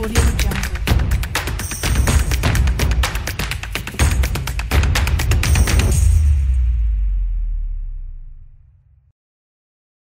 我리的 입.